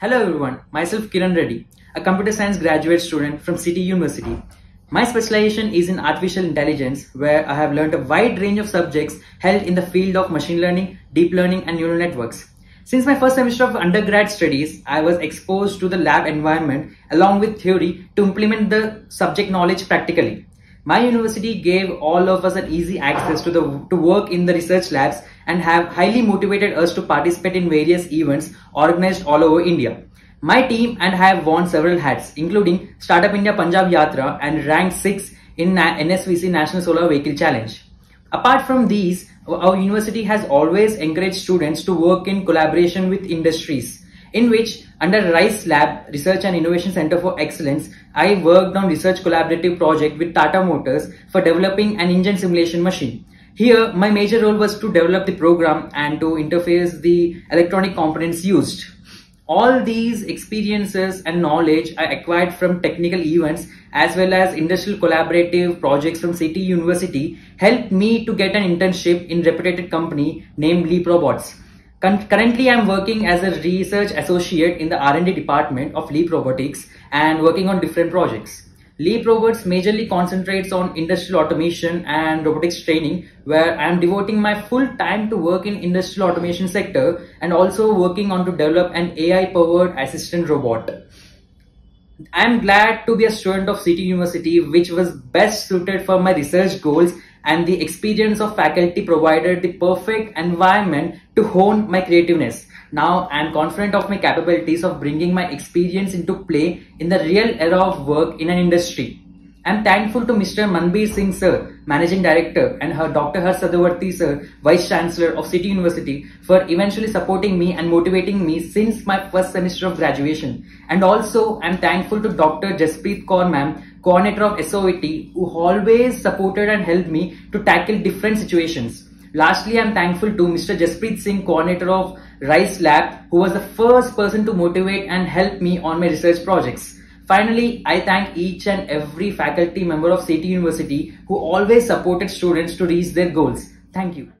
Hello everyone, myself Kiran Reddy, a computer science graduate student from CT University. My specialization is in artificial intelligence where I have learned a wide range of subjects held in the field of machine learning, deep learning and neural networks. Since my first semester of undergrad studies, I was exposed to the lab environment along with theory to implement the subject knowledge practically. My university gave all of us an easy access to the to work in the research labs and have highly motivated us to participate in various events organized all over India. My team and I have worn several hats, including Startup India Punjab Yatra and ranked 6 in NSVC National Solar Vehicle Challenge. Apart from these, our university has always encouraged students to work in collaboration with industries in which under RISE Lab, Research and Innovation Center for Excellence, I worked on research collaborative project with Tata Motors for developing an engine simulation machine. Here, my major role was to develop the program and to interface the electronic components used. All these experiences and knowledge I acquired from technical events as well as industrial collaborative projects from CT University helped me to get an internship in reputed company named Leap Robots. Currently, I'm working as a research associate in the R&D department of Leap Robotics and working on different projects. Leap Robots majorly concentrates on industrial automation and robotics training where I'm devoting my full time to work in industrial automation sector and also working on to develop an AI powered assistant robot. I'm glad to be a student of CT University which was best suited for my research goals and the experience of faculty provided the perfect environment to hone my creativeness. Now I am confident of my capabilities of bringing my experience into play in the real era of work in an industry. I am thankful to Mr. Manbir Singh sir, Managing Director and her Dr. Harsh Sadawarti sir, Vice Chancellor of CT University for eventually supporting me and motivating me since my first semester of graduation. And also I am thankful to Dr. Jaspreet Kaur ma'am coordinator of SOET, who always supported and helped me to tackle different situations. Lastly, I'm thankful to Mr. Jaspreet Singh, coordinator of RISE Lab, who was the first person to motivate and help me on my research projects. Finally, I thank each and every faculty member of CT University who always supported students to reach their goals. Thank you.